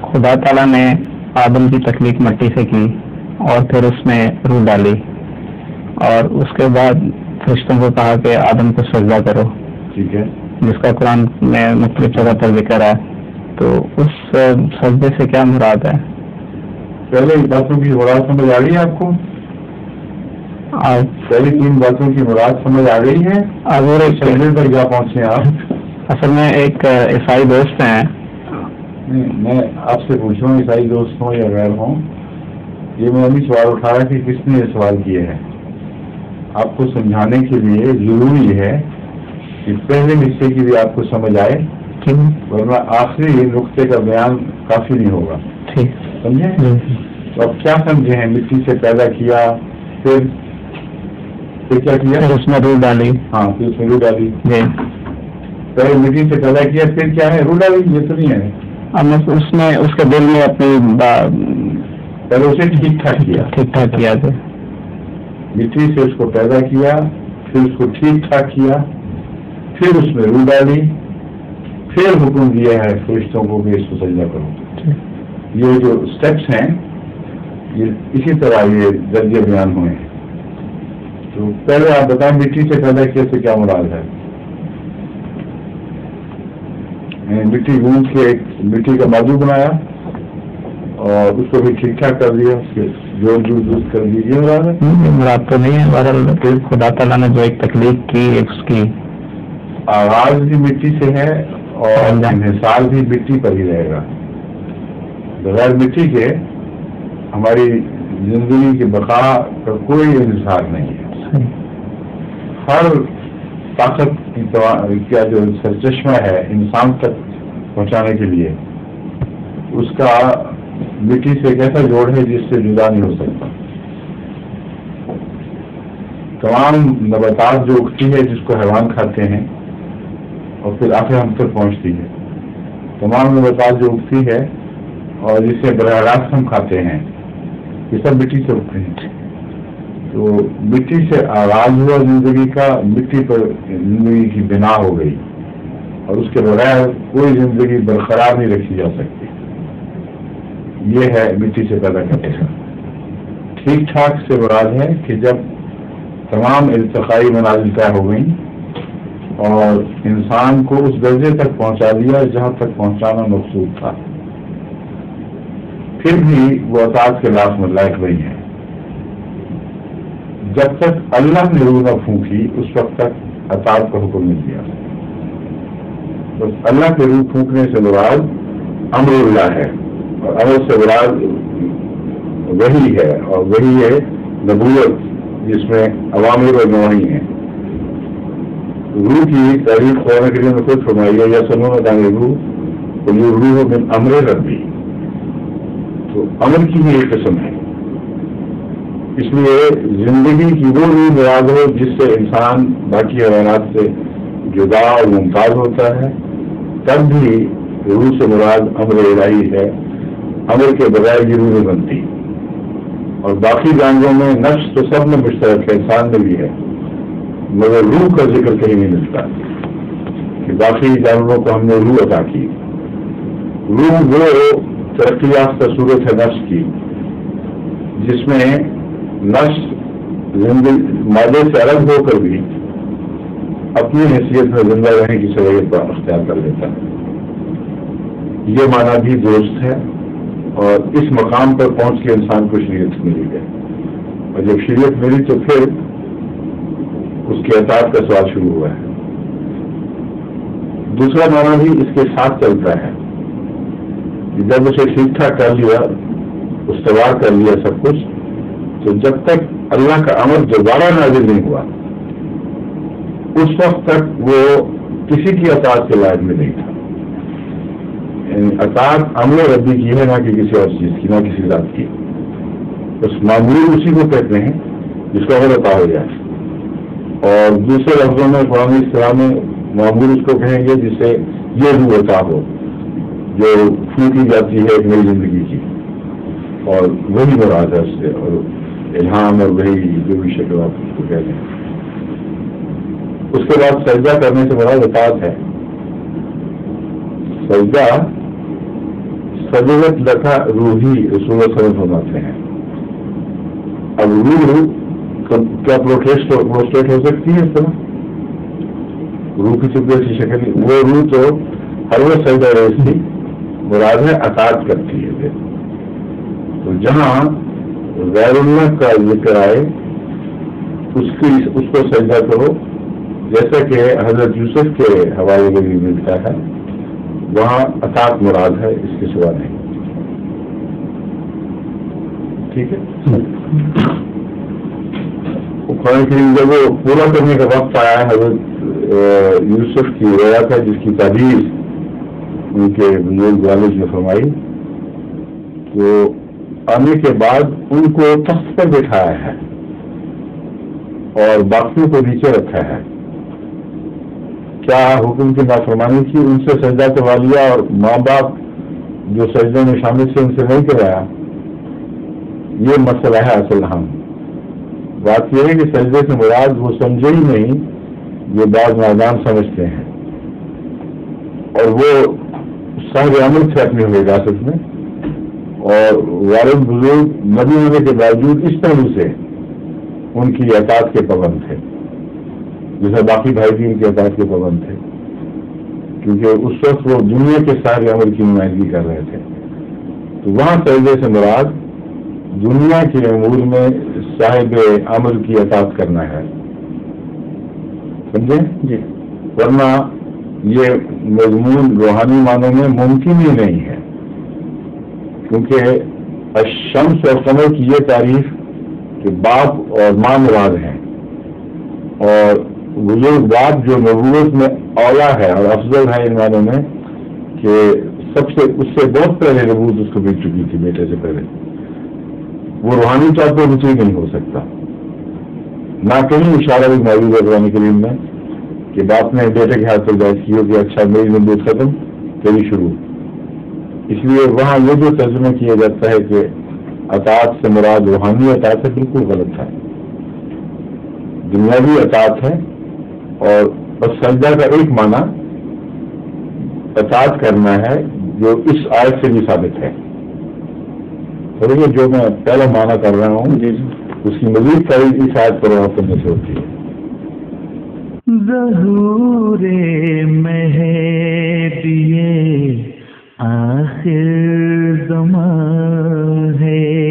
خدا تعالیٰ نے آدم کی تخلیق مٹی سے کی اور پھر اس میں روح ڈالی اور اس کے بعد فرشتوں کو کہا کہ آدم کو سجدہ کرو۔ ٹھیک ہے۔ جس کا قرآن میں مختلف جگہ پر ذکر ہے۔ تو اس سجدے سے کیا مراد ہے؟ پہلے باتوں کی مراد سمجھ آ گئی آپ کو؟ پہلی تین باتوں کی مراد سمجھ آ گئی ہے۔ پر کیا پہنچے آپ؟ اصل میں ایک عیسائی دوست ہیں۔ میں آپ سے پوچھوں عیسائی دوست ہوں یا غیر ہوں یہ میں ابھی سوال اٹھایا کہ کس نے یہ سوال کیے ہیں آپ کو سمجھانے کے لیے ضروری ہے کہ پہلے حصے کی بھی آپ کو سمجھ آئے ورنہ آخری نقطے کا بیان کافی نہیں ہوگا۔ سمجھے؟ تو اب کیا سمجھے ہیں؟ مٹی سے پیدا کیا پھر پھر کیا کیا؟ اس میں روح ڈالی۔ ہاں پھر اس میں روح ڈالی۔ جی۔ پہلے مٹی سے پیدا کیا پھر کیا ہے؟ روح ڈالی یہ تو نہیں ہے۔ اس میں اس کے دل میں اپنی ٹھیک ٹھاک کیا۔ ٹھیک ٹھاک کیا تھا۔ مٹی سے اس کو پیدا کیا پھر اس کو ٹھیک ٹھاک کیا پھر اس میں روح ڈالی پھر حکم دیا ہے فرشتوں کو کہ اس کو سجدہ کرو۔ یہ جو اسٹیپس ہیں یہ اسی طرح یہ درجے بیان ہوئے ہیں۔ تو پہلے آپ بتائیں مٹی سے پیدا کیا سے کیا مراد ہے؟ مٹی گونج کے ایک مٹی کا بازو بنایا اور اس کو بھی ٹھیک ٹھاک کر دیا اس کے جوڑ جوڑ درست کر دیجیے مراد تو نہیں ہے۔ بہرحال خدا تعالیٰ نے جو ایک تکلیف کی اس کی آغاز بھی مٹی سے ہے اور انحصار بھی مٹی پر ہی رہے گا۔ بغیر مٹی کے ہماری زندگی کی بقا کا کوئی انحصار نہیں ہے۔ ہر طاقت کی جو سرچشمہ ہے، انسان تک پہنچانے کے لیے، اس کا مٹی سے ایک ایسا جوڑ ہے جس سے جدا نہیں ہو سکتا۔ تمام نباتات جو اگتی ہے جس کو حیوان کھاتے ہیں، اور پھر آخر ہم تک پہنچتی ہے تمام نباتات جو اگتی ہے، اور جسے براہ راست ہم کھاتے ہیں، یہ سب مٹی سے اگتے ہیں۔ تو مٹی سے آغاز ہوا زندگی کا، مٹی پر زندگی کی بنا ہو گئی۔ اور اس کے بغیر کوئی زندگی برقرار نہیں رکھی جا سکتی۔ یہ ہے مٹی سے پیدا کرنے کا۔ ٹھیک ٹھاک سے مراد ہے کہ جب تمام ارتقائی منازل طے ہو گئیں اور انسان کو اس درجے تک پہنچا دیا جہاں تک پہنچانا مقصود تھا۔ پھر بھی وہ اطاعت کے لاکھ میں لائق رہی ہیں۔ جب تک اللہ نے روح نہ پھونکی اس وقت تک اطاعت کا حکم نہیں دیا۔ بس اللہ کے روح پھونکنے سے مراد امر اللہ ہے۔ اور امر سے مراد وہی ہے۔ اور وہی ہے نبوت، جس میں عوامر اور نواحی ہیں۔ روح کی تعریف قرآن کے لیے میں خود فرمائی ہے یا سنو میں جانے روح تو یہ روح من امر ربی۔ تو امر کی بھی ایک قسم ہے۔ اس لیے زندگی کی وہ روح مراد ہو جس سے انسان باقی حیوانات سے جدا اور ممتاز ہوتا ہے، تب بھی روح سے مراد امر الہی ہے، امر کے بغیر یہ روح نہیں بنتی۔ اور باقی جانوروں میں نفس تو سب میں مشترک ہے، انسان میں بھی ہے۔ مگر روح کا ذکر کہیں نہیں ملتا۔ کہ باقی جانوروں کو ہم نے روح ادا کی۔ روح وہ ترقی یافتہ صورت ہے نفس کی، جس میں نفس زندگی، مادے سے الگ ہو کر بھی اپنی حیثیت میں زندہ رہنے کی صلاحیت پر اختیار کر لیتا ہے۔ یہ معنی بھی درست ہے اور اس مقام پر پہنچ کے انسان کو شریعت ملی ہے۔ اور جب شریعت ملی تو پھر اس کے احتیاط کا سوال شروع ہوا ہے۔ دوسرا معنی بھی اس کے ساتھ چلتا ہے جب اسے ٹھیک ٹھاک کر لیا، استوار کر لیا سب کچھ تو جب تک اللہ کا عمل دوبارہ نازل نہیں ہوا، اس وقت تک وہ کسی کی اطاعت کے لائق میں نہیں تھا۔ یعنی اطاعت عمل ربی کی ہے، نہ کہ کسی اور چیز کی، نہ کسی ذات کی۔ بس معمول اسی کو کہتے ہیں جس کا عمل عطا ہو جائے۔ اور دوسرے لفظوں میں قرآن اسلام میں معمول اس کو کہیں گے جس سے یہ روح عطا ہو، جو پھونکی جاتی ہے ایک نئی زندگی کی۔ اور وہی مراد ہے اس سے اور الہام اور وہی جو بھی شکل آپ اس کو کہتے ہیں اس کے بعد سجدہ کرنے سے بڑا وفات ہے۔ سجدہ فضیلت لکھا روحی رسول سرم فرماتے ہیں۔ اب روح کیا پروٹیسٹ پروسٹیٹ ہو سکتی ہے اس طرح؟ روح کی چپ ایسی شکل وہ روح تو ہر وہ سجدہ ایسی مراد ہے اطاعت کرتی ہے۔ تو جہاں غیر اللہ کا ذکر آئے، اس کی اس کو سجدہ کرو۔ جیسا کہ حضرت یوسف کے حوالے میں بھی ملتا ہے، وہاں اطاعت مراد ہے، اس کے سوا نہیں۔ ٹھیک ہے؟ قرآن کریم جب وہ پورا کرنے کا وقت آیا ہے حضرت یوسف کی رویا تھا، جس کی تعبیر ان کے بزرگ والد نے فرمائی، تو آنے کے بعد ان کو تخت پر بٹھایا ہے اور باقیوں کو نیچے رکھا ہے۔ کیا حکم کی نافرمانی تھی؟ ان سے سجدہ کروا لیا اور ماں باپ جو سجدے میں شامل تھے ان سے نہیں کرایا یہ مسئلہ ہے اصل ہم۔ بات یہ ہے کہ سجدے سے مراد وہ سمجھے ہی نہیں، یہ بعض میدان سمجھتے ہیں۔ اور وہ سہر عمل تھے اپنی وراثت میں۔ اور والد بزرگ نبی ہونے کے باوجود اس طرح سے ان کی اطاعت کے پابند تھے جیسے باقی بھائی بھی ان کے اطاعت کے پابند تھے۔ کیونکہ اس وقت وہ دنیا کے سارے عمل کی نمائندگی کر رہے تھے۔ تو وہاں سجدے سے مراد دنیا کے امور میں صاحب عمل کی اطاعت کرنا ہے۔ سمجھے؟ جی۔ ورنہ یہ مضمون روحانی معنوں میں ممکن ہی نہیں ہے۔ کیونکہ شمس اور قمر کی یہ تعریف کہ باپ اور ماں مراد ہیں۔ اور بزرگ باپ جو نبوت میں اولا ہے اور افضل ہے ان معنوں میں کہ سب سے، اس سے بہت پہلے نبوت اس کو مل چکی تھی بیٹے سے پہلے۔ وہ روحانی طور پر رچی نہیں ہو سکتا۔ نہ کہیں اشارہ بھی موجود ہے قرآن کریم میں کہ باپ نے بیٹے کے ہاتھ پر بحث کی ہو کہ اچھا میری نبوت ختم، تیری شروع۔ اس لیے وہاں یہ جو ترجمہ کیا جاتا ہے کہ اطاعت سے مراد روحانی اطاعت ہے بالکل غلط ہے۔ دنیاوی اطاعت ہے اور بس سجدہ کا ایک معنی اطاعت کرنا ہے جو اس آیت سے بھی ثابت ہے۔ یہ جو میں پہلا معنی کر رہا ہوں جی۔ اس کی مزید تعریف اس آیت پر وہاں کرنے سے ہوتی ہے۔ ظہور مہدیے آخر زمان ہے